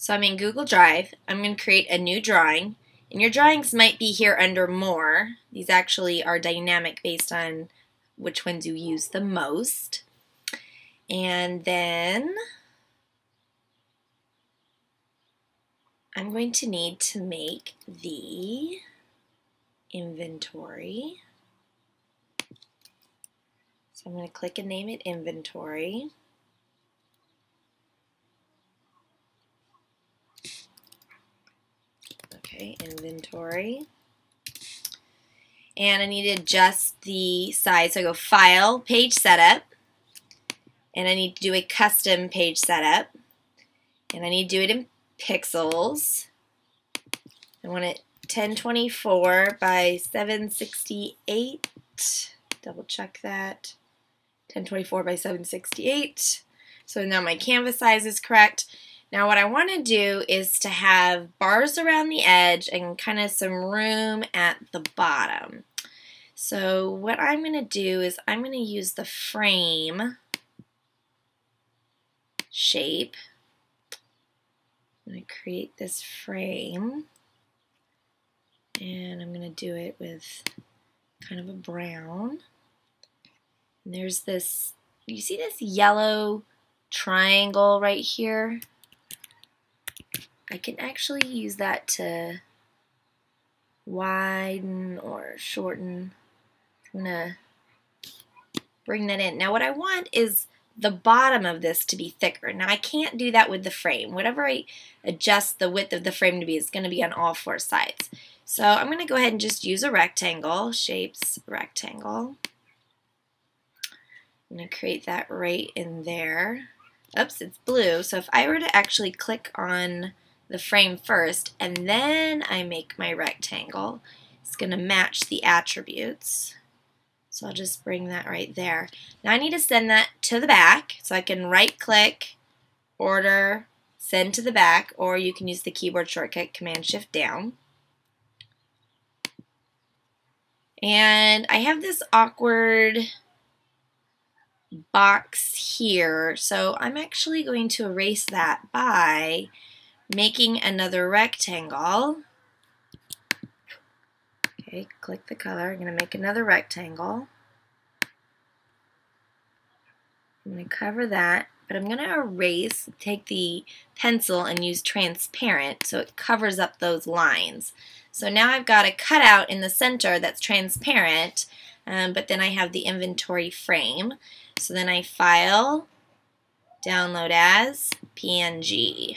So I'm in Google Drive. I'm going to create a new drawing. And your drawings might be here under More. These actually are dynamic based on which ones you use the most. And then I'm going to need to make the inventory. So I'm going to click and name it inventory. Okay, inventory. And I need to adjust the size. So I go File, Page Setup. And I need to do a custom page setup. And I need to do it in pixels. I want it 1024 by 768. Double check that. 1024 by 768. So now my canvas size is correct. Now what I want to do is to have bars around the edge and kind of some room at the bottom. So what I'm going to do is I'm going to use the frame shape. I'm going to create this frame and I'm going to do it with kind of a brown. And there's this, you see this yellow triangle right here? I can actually use that to widen or shorten. I'm going to bring that in. Now what I want is the bottom of this to be thicker. Now I can't do that with the frame. Whatever I adjust the width of the frame to be it's going to be on all four sides. So I'm going to go ahead and just use a rectangle, shapes rectangle. I'm going to create that right in there. Oops, it's blue. So if I were to actually click on the frame first, and then I make my rectangle. It's going to match the attributes. So I'll just bring that right there. Now I need to send that to the back, so I can right-click, order, send to the back, or you can use the keyboard shortcut Command-Shift down. And I have this awkward box here, so I'm actually going to erase that by making another rectangle. Okay, click the color. I'm going to make another rectangle. I'm going to cover that, but I'm going to erase, take the pencil and use transparent so it covers up those lines. So now I've got a cutout in the center that's transparent, um, but then I have the inventory frame. So then I file, download as, PNG.